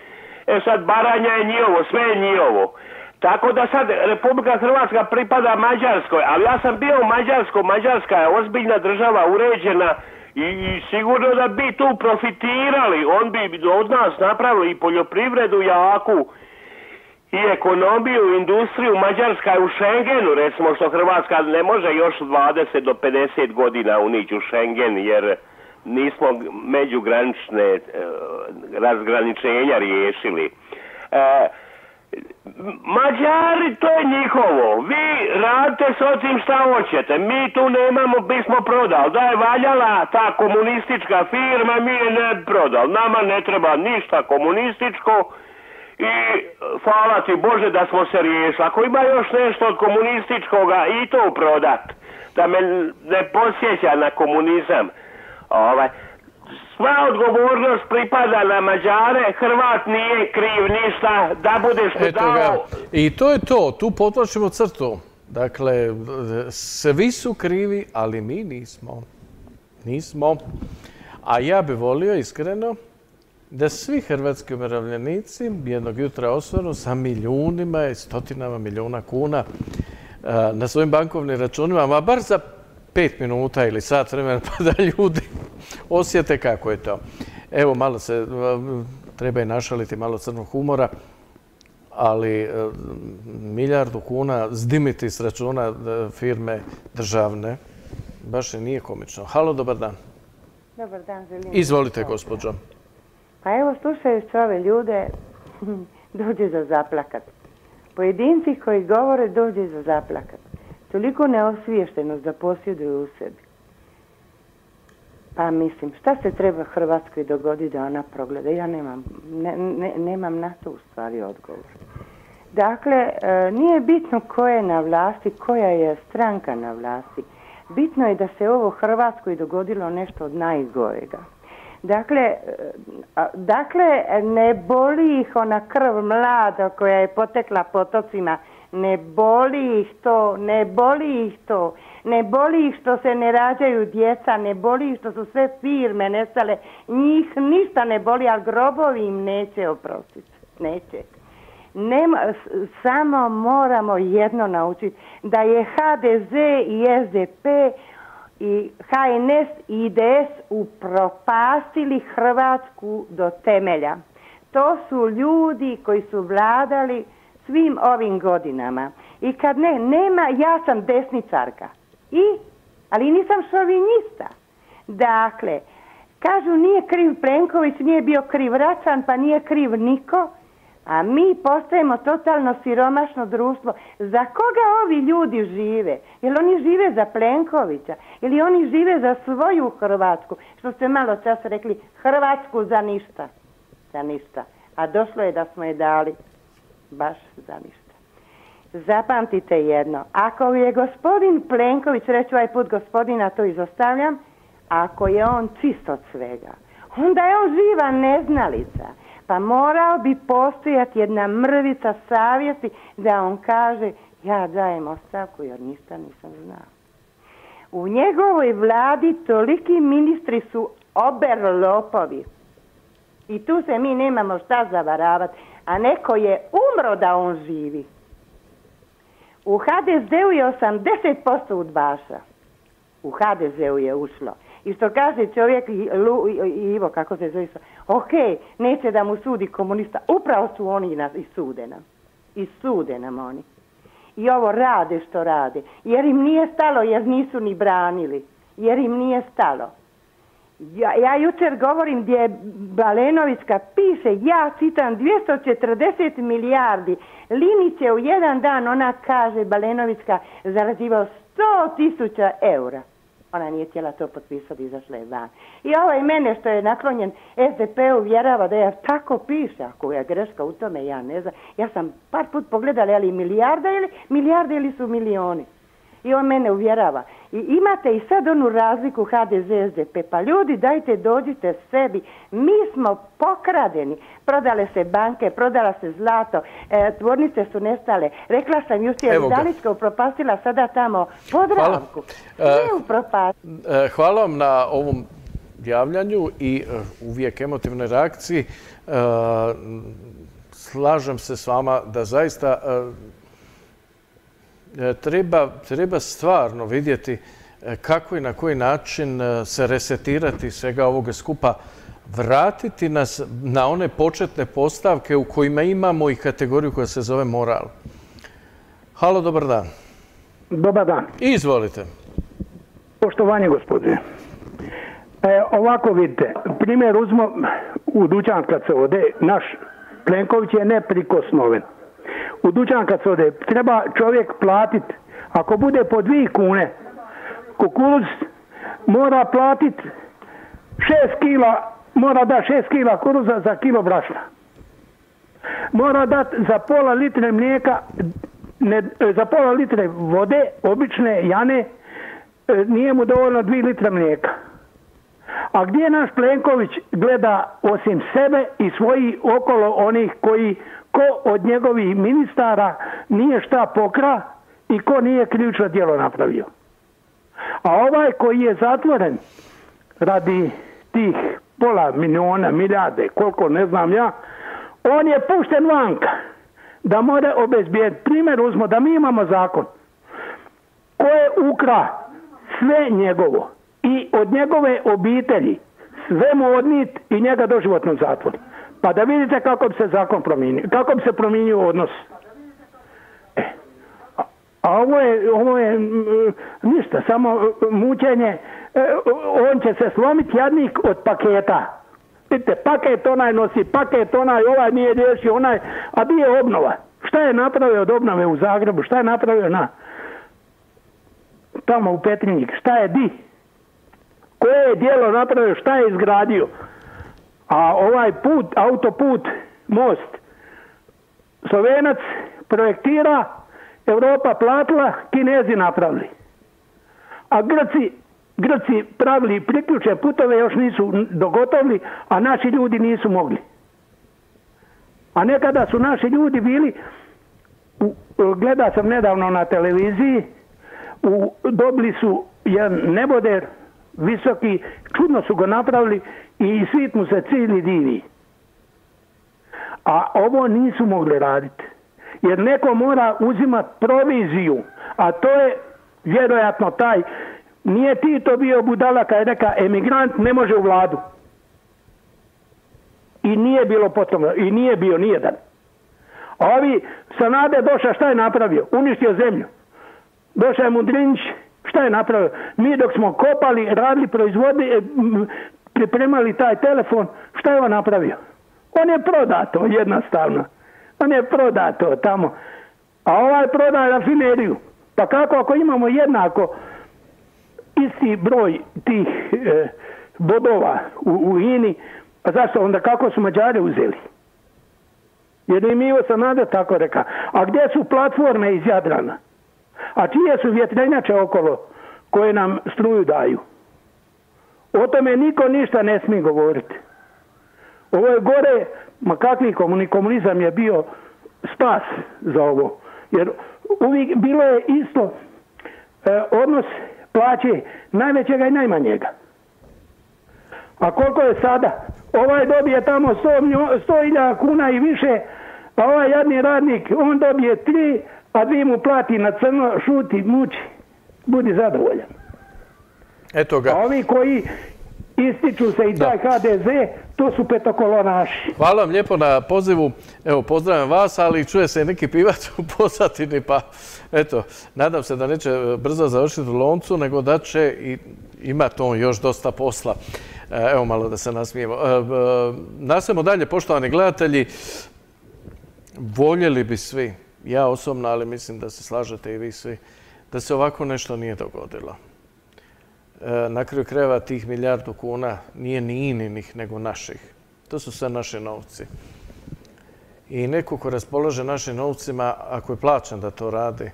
E sad Baranja je njihovo, sve je njihovo. Tako da sad Republika Hrvatska pripada Mađarskoj, ali ja sam bio u Mađarskoj, Mađarska je ozbiljna država, uređena i, sigurno da bi tu profitirali, on bi od nas napravili i poljoprivredu jaku i ekonomiju, industriju, Mađarska je u Schengenu, recimo što Hrvatska ne može još 20 do 50 godina unići u Schengen, jer nismo međugranične e, razgraničenja riješili. E, Mađari, to je njihovo. Vi radite s otim šta hoćete. Mi tu nemamo, bismo prodali. Da je valjala ta komunistička firma, mi je ne prodali. Nama ne treba ništa komunističko i hvala ti Bože da smo se riješili. Ako ima još nešto od komunističkoga i to prodat. Da me ne posjeća na komunizam. Ovaj, sva odgovornost pripada na Mađare, Hrvat nije kriv ništa, da budeš mi dao... I to je to, tu potlačimo crtu. Dakle, svi su krivi, ali mi nismo. Nismo. A ja bi volio iskreno da svi hrvatski umirovljenici jednog jutra osvanu sa milijunima i stotinama milijuna kuna na svojim bankovnim računima, ma bar za pet minuta ili sat vremena pa da ljudi osjete kako je to. Evo, malo se treba i našaliti malo crnog humora, ali e, milijardu kuna zdimiti s računa e, firme državne, baš i nije komično. Halo, dobar dan. Dobar dan, želim. Izvolite, gospođo. Pa evo, slušajući ove ljude, dođe za zaplakat. Pojedinci koji govore dođe za zaplakat toliko neosviještenost da posjeduju u sebi. Pa mislim, šta se treba Hrvatskoj dogoditi da ona progleda? Ja nemam, nemam na to u stvari odgovor. Dakle, e, nije bitno ko je na vlasti, koja je stranka na vlasti. Bitno je da se ovo Hrvatskoj dogodilo nešto od najgorega. Dakle, e, dakle, ne boli ih ona krv mlada koja je potekla potocima ne boli ih to, ne boli ih to, ne boli ih što se ne rađaju djeca, ne boli ih što su sve firme nestale, njih ništa ne boli, ali grobovi im neće oprostiti, neće. Nema, samo moramo jedno naučiti, da je HDZ i SDP i HNS i IDS upropastili Hrvatsku do temelja. To su ljudi koji su vladali svim ovim godinama. I kad ne, nema, ja sam desnicarka. I, ali nisam šovinista. Dakle, kažu nije kriv Plenković, nije bio kriv Račan, pa nije kriv niko. A mi postajemo totalno siromašno društvo. Za koga ovi ljudi žive? Jel oni žive za Plenkovića? Ili oni žive za svoju Hrvatsku? Što ste malo čas rekli, Hrvatsku za ništa. Za ništa. A došlo je da smo je dali baš za ništa. Zapamtite jedno, ako je gospodin Plenković, reću ovaj put gospodina, to izostavljam, ako je on čist od svega, onda je on živa neznalica. Pa morao bi postojati jedna mrvica savjesti da on kaže ja dajem ostavku jer ništa nisam znao. U njegovoj vladi toliki ministri su oberlopovi. I tu se mi nemamo šta zavaravati. A neko je umro da on živi. U HDZ-u je 80% udbaša. U HDZ-u je ušlo. I što kaže čovjek, Ivo, kako se zove, ok, neće da mu sudi komunista. Upravo su oni i sude nam. I sude nam oni. I ovo rade što rade. Jer im nije stalo, jer nisu ni branili. Jer im nije stalo. Ja, ja jučer govorim gdje je Balenovićka piše, ja čitam 240 milijardi. Linić je u jedan dan, ona kaže, Balenovićka, zarađivao 100 tisuća eura. Ona nije htjela to potpisati, izašla je van. I ovaj mene što je naklonjen SDP uvjerava da je tako piše, ako je greška u tome, ja ne znam. Ja sam par put pogledala, je li milijarda ili milijarde ili su milioni. I on mene uvjerava. I imate i sad onu razliku HDZ SDP. Pa ljudi dajte dođite sebi. Mi smo pokradeni. Prodale se banke, prodala se zlato, e, tvornice su nestale. Rekla sam jučer. Dalička upropastila sada tamo Podravku. Hvala. E, upropastila. E, Hvala vam na ovom javljanju i e, uvijek emotivnoj reakciji. Slažem se s vama da zaista treba, treba stvarno vidjeti e, kako i na koji način e, se resetirati svega ovoga skupa, vratiti nas na one početne postavke u kojima imamo i kategoriju koja se zove moral. Halo, dobar dan. Dobar dan. Izvolite. Poštovanje gospodine. E, ovako vidite, primjer uzmo u dućan kad se ode, naš Plenković je neprikosnoven. U dućan kad se ode, treba čovjek platiti, ako bude po dvije kune, kukuruz mora platiti šest kila, mora da šest kila kuruza za kilo brašna. Mora dati za pola litre mlijeka, ne, za pola litre vode, obične jane, e, nije mu dovoljno dvije litre mlijeka. A gdje naš Plenković gleda osim sebe i svoji okolo onih koji ko od njegovih ministara nije šta pokra i ko nije ključno djelo napravio. A ovaj koji je zatvoren radi tih pola miliona, milijarde, koliko ne znam ja, on je pušten vanka da mora obezbijediti. Primjer uzmo da mi imamo zakon ko je ukra sve njegovo i od njegove obitelji sve mu odnit i njega doživotno u zatvor. Pa da vidite kako bi se zakon promijenio, kako bi se promijenio odnos. E, a, ovo je, ovo je ništa, samo mm, mučenje. E, on će se slomiti jadnik od paketa. Vidite, paket onaj nosi, paket onaj, ovaj nije riješio, onaj, a di je obnova? Šta je napravio od obnove u Zagrebu? Šta je napravio na tamo u Petrinjik? Šta je di? Koje je dijelo napravio? Šta je izgradio? A ovaj put, autoput, most, Slovenac projektira, Europa platila, Kinezi napravili. A Grci, Grci pravili priključe putove, još nisu dogotovili, a naši ljudi nisu mogli. A nekada su naši ljudi bili, gleda sam nedavno na televiziji, dobili su jedan neboder visoki, čudno su ga napravili i svit mu se cijeli divi. A ovo nisu mogli raditi. Jer neko mora uzimati proviziju, a to je vjerojatno taj, nije ti to bio budala kad je reka emigrant ne može u vladu. I nije bilo potom, i nije bio nijedan. A ovi Sanade došao, šta je napravio? Uništio zemlju. Došao je Mudrinić, šta je napravio? Mi dok smo kopali, radili, proizvodili, m, pripremali taj telefon, šta je on napravio? On je prodato jednostavno. On je prodato tamo. A ovaj prodaje rafineriju. Pa kako ako imamo jednako isti broj tih e, bodova u, u INI, pa zašto onda kako su Mađare uzeli? Jer im Ivo Sanader tako reka. A gdje su platforme iz Jadrana? A čije su vjetrenjače okolo koje nam struju daju? O tome niko ništa ne smije govoriti. Ovo je gore, ma kakvi komuni, komunizam je bio spas za ovo. Jer uvijek bilo je isto e, odnos plaće najvećega i najmanjega. A koliko je sada? Ovaj dobije tamo 100.000 kuna i više, a ovaj jadni radnik, on dobije tri, a dvije mu plati na crno, šuti, muči. Budi zadovoljan. Eto ga. A ovi koji ističu se i taj HDZ, to su petokolonaši. Hvala vam lijepo na pozivu. Evo, pozdravljam vas, ali čuje se neki pivac u pozadini, pa eto, nadam se da neće brzo završiti u loncu, nego da će i imati on još dosta posla. E, Evo malo da se nasmijemo. E, e, Nastavimo dalje, poštovani gledatelji. Voljeli bi svi, ja osobno, ali mislim da se slažete i vi svi, da se ovako nešto nije dogodilo. E, Na kraju krajeva tih milijardu kuna nije ni ininih, nego naših. To su sve naše novci. I neko ko raspolaže našim novcima, ako je plaćan da to radi,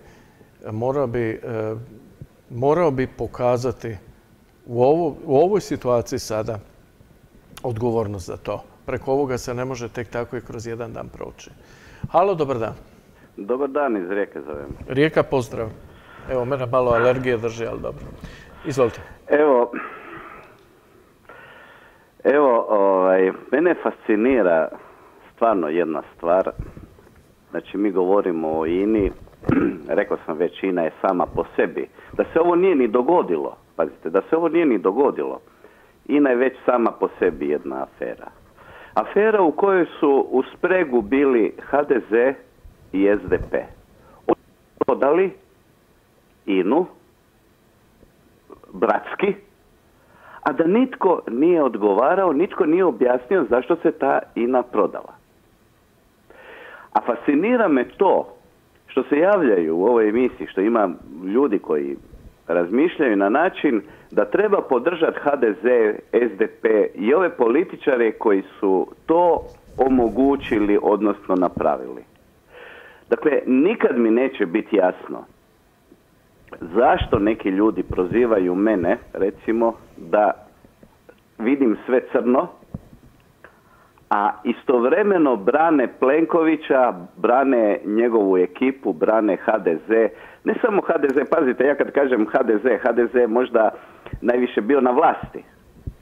morao bi, e, morao bi pokazati u, ovo, u ovoj situaciji sada odgovornost za to. Preko ovoga se ne može tek tako i kroz jedan dan proći. Halo, dobar dan. Dobar dan, iz Rijeke zovem. Rijeka, pozdrav. Evo, mene malo alergije drži, ali dobro. Izvolite. Evo, evo, ovaj, mene fascinira stvarno jedna stvar. Znači, mi govorimo o INI, rekao sam već, INA je sama po sebi. Da se ovo nije ni dogodilo, pazite, da se ovo nije ni dogodilo, INA je već sama po sebi jedna afera. Afera u kojoj su u spregu bili HDZ i SDP. Oni su Prodali INU, bratski, a da nitko nije odgovarao, nitko nije objasnio zašto se ta INA prodala. A fascinira me to što se javljaju u ovoj emisiji, što ima ljudi koji razmišljaju na način da treba podržati HDZ, SDP i ove političare koji su to omogućili, odnosno napravili. Dakle, nikad mi neće biti jasno zašto neki ljudi prozivaju mene, recimo, da vidim sve crno, a istovremeno brane Plenkovića, brane njegovu ekipu, brane HDZ, ne samo HDZ, pazite, ja kad kažem HDZ, HDZ je možda najviše bio na vlasti,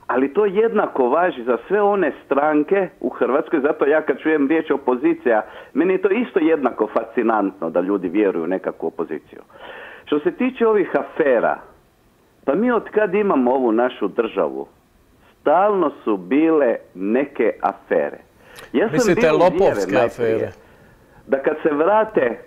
ali to jednako važi za sve one stranke u Hrvatskoj, zato ja kad čujem riječ opozicija, meni je to isto jednako fascinantno da ljudi vjeruju u nekakvu opoziciju. Što se tiče ovih afera, pa mi od kad imamo ovu našu državu, stalno su bile neke afere. Ja sam Mislite uvjeren lopovske afere? Da kad se vrate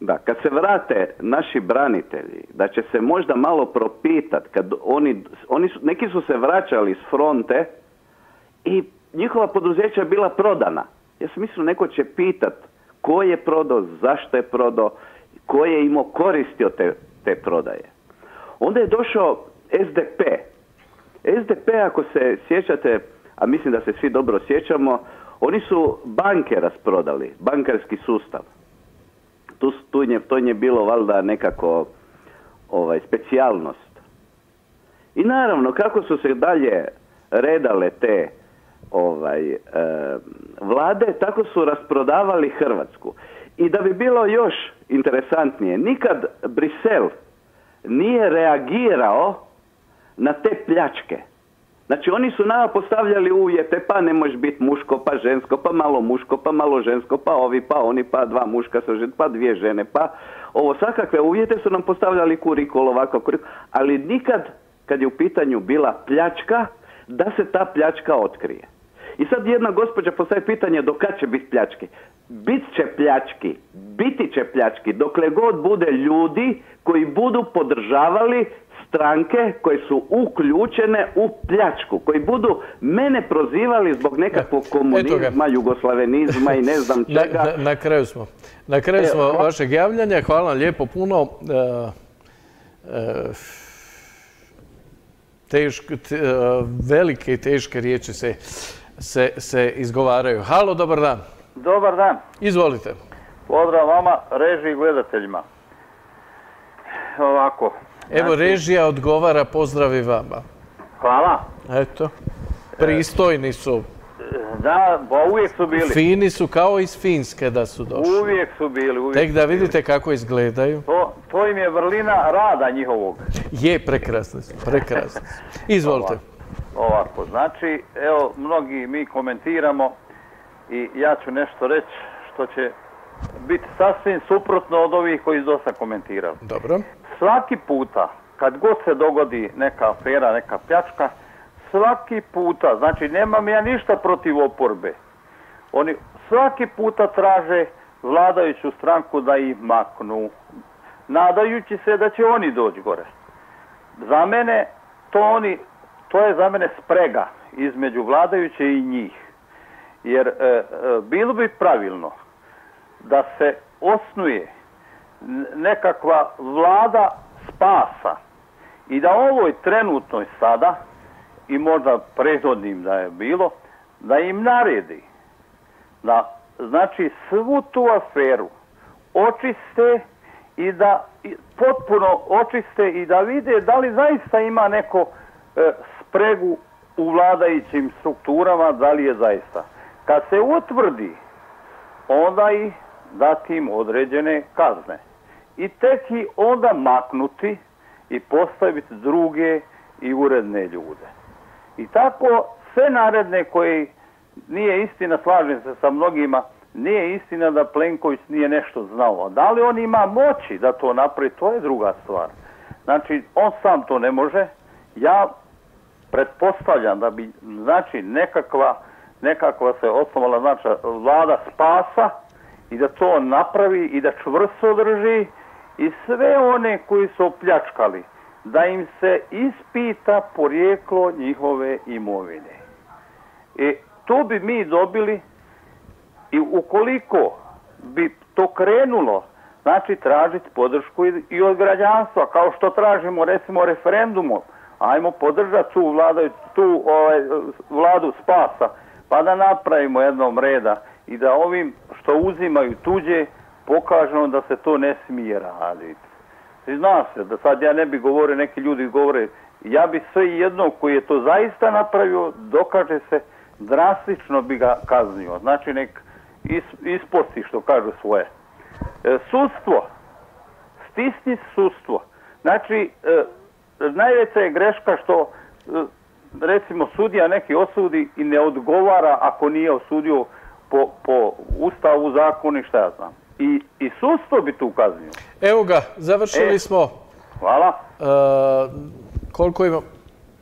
da, kad se vrate naši branitelji, da će se možda malo propitat, kad oni, oni su, neki su se vraćali s fronte i njihova poduzeća je bila prodana. Ja sam mislio neko će pitat ko je prodao, zašto je prodao, ko je imao koristi od te, te prodaje. Onda je došao SDP. SDP, ako se sjećate, a mislim da se svi dobro sjećamo, oni su banke rasprodali, bankarski sustav. Tu, tu nje, to je bilo valjda nekako ovaj, specijalnost. I naravno, kako su se dalje redale te ovaj, e, vlade, tako su rasprodavali Hrvatsku. I da bi bilo još interesantnije, nikad Brisel nije reagirao na te pljačke. Znači oni su nama postavljali uvjete, pa ne može biti muško, pa žensko, pa malo muško, pa malo žensko, pa ovi, pa oni, pa dva muška sa pa dvije žene, pa ovo svakakve uvjete su nam postavljali kurikul ovako, kurikul, ali nikad kad je u pitanju bila pljačka, da se ta pljačka otkrije. I sad jedna gospođa postaje pitanje do kad će biti pljački. Bit će pljački, biti će pljački, dokle god bude ljudi koji budu podržavali stranke koje su uključene u pljačku, koji budu mene prozivali zbog nekakvog komunizma, jugoslavenizma i ne znam Na, čega. na- na kraju smo. Na kraju smo Evo. vašeg javljanja. Hvala vam lijepo puno. E, e, teško, te- e, velike i teške riječi se, se, se izgovaraju. Halo, dobar dan. Dobar dan. Izvolite. Pozdrav vama, režiji i gledateljima. Ovako. Evo, znači, režija odgovara, pozdravi vama. Hvala. Eto. Pristojni su. Da, pa uvijek su bili. Fini su kao iz Finske da su došli. Uvijek su bili, uvijek Tek da bili. vidite kako izgledaju. To, to im je vrlina rada njihovog. Je, prekrasni su, prekrasni su. Izvolite. Ovako, znači, evo, mnogi mi komentiramo i ja ću nešto reći što će biti sasvim suprotno od ovih koji su dosta komentirali. Dobro. Svaki puta, kad god se dogodi neka afera, neka pljačka, svaki puta, znači nemam ja ništa protiv oporbe, oni svaki puta traže vladajuću stranku da ih maknu, nadajući se da će oni doći gore. Za mene to oni, to je za mene sprega između vladajuće i njih. Jer e, e, bilo bi pravilno da se osnuje nekakva vlada spasa i da ovoj trenutnoj sada i možda prethodnim da je bilo, da im naredi da znači svu tu aferu očiste i da potpuno očiste i da vide da li zaista ima neko spregu u vladajućim strukturama, da li je zaista. Kad se utvrdi, onda i dati im određene kazne. I tek i onda maknuti i postaviti druge i uredne ljude. I tako sve naredne koji nije istina, slažem se sa mnogima, nije istina da Plenković nije nešto znao. Da li on ima moći da to napravi, to je druga stvar. Znači, on sam to ne može. Ja pretpostavljam da bi, znači, nekakva, nekakva se osnovala, znači, vlada spasa i da to napravi i da čvrsto drži i sve one koji su opljačkali, da im se ispita porijeklo njihove imovine. I to bi mi dobili i ukoliko bi to krenulo, znači tražiti podršku i- i od građanstva, kao što tražimo recimo referendumom, ajmo podržati tu, vladu, tu ovaj, vladu spasa, pa da napravimo jednom reda i da ovim što uzimaju tuđe pokažemo da se to ne smije raditi. I zna se da sad ja ne bi govorio, neki ljudi govore, ja bi sve jedno koji je to zaista napravio, dokaže se, drastično bi ga kaznio. Znači nek is, isposti što kažu svoje. E, sudstvo, stisni sudstvo. Znači, e, najveća je greška što e, recimo sudija neki osudi i ne odgovara ako nije osudio po, po ustavu, zakonu i šta ja znam. I, i sudstvo bi tu kaznio. Evo ga, završili E. smo. Hvala. E, koliko imamo?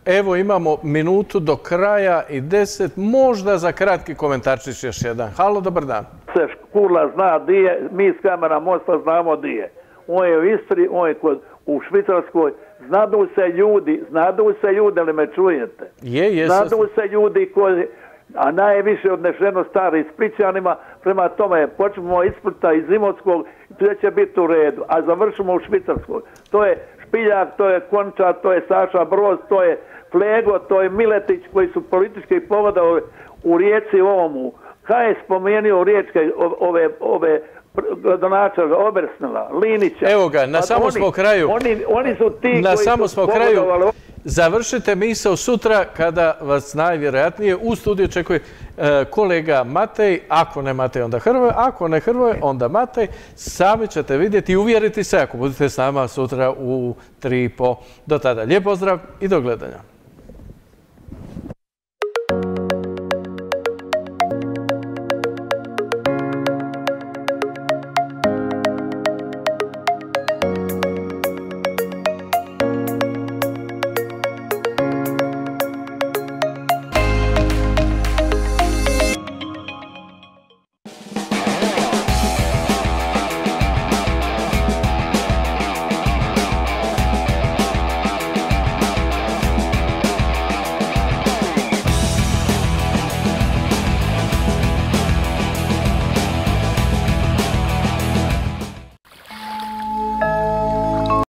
Evo imamo minutu do kraja i deset, možda za kratki komentarčić još jedan. Halo, dobar dan. se Škurla zna di je, mi iz kamera mosta znamo di je. On je u Istri, on je kod, u Švicarskoj, znadu se ljudi, znadu se ljudi, ali me čujete. Je, je. Znadu se ljudi koji, a najviše odnešeno stari Splićanima, prema tome počnemo iz Splita, iz Imotskog, sve će biti u redu, a završimo u Švicarskoj. To je Špiljak, to je Konča, to je Saša Broz, to je Flego, to je Miletić koji su politički povodali u rijeci ovomu. Kaj je spomenuo riječke ove, ove, ove gradonačelnika Obersnela, Linića. Evo ga, na samo smo kraju. Oni, oni su ti Na koji samo su smo kraju. pogodovali Završite misao sutra kada vas najvjerojatnije u studiju očekuje e, kolega Matej. Ako ne Matej, onda Hrvoje. Ako ne Hrvoje, onda Matej. Sami ćete vidjeti i uvjeriti se ako budete s nama sutra u 3.30. Do tada lijep pozdrav i do gledanja.